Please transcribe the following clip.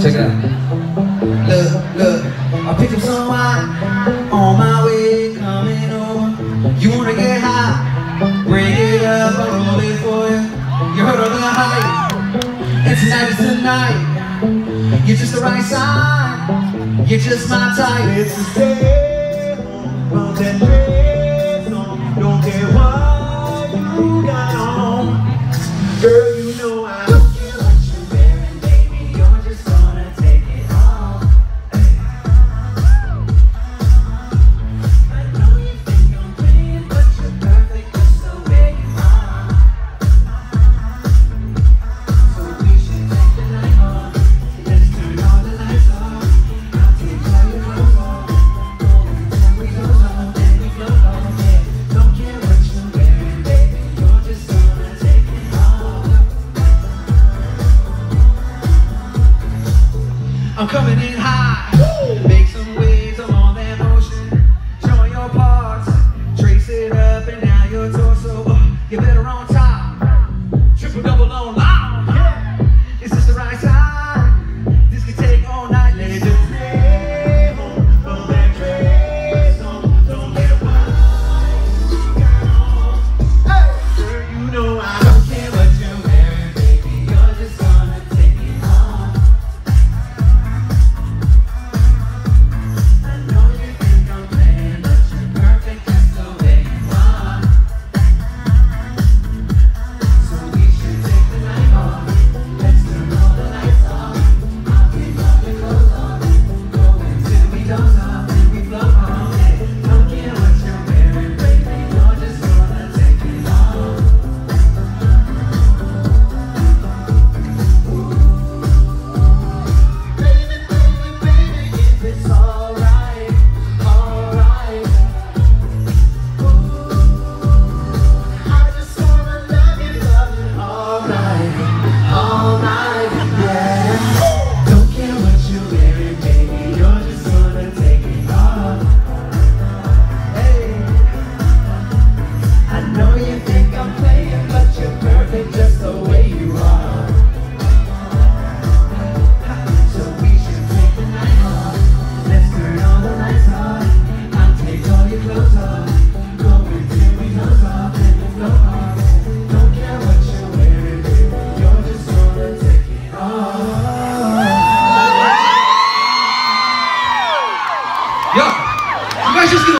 Check it out. Look, look, I picked up some wine on my way coming over. You wanna get high? Bring it up, I'll roll it for you. You heard of the hype, and tonight is the. You're just the right sign, you're just my type. It's Don't care what. I'm coming in high. Woo! Make some waves along that ocean. Showing your parts. Trace it up and now your torso. Oh, you better on.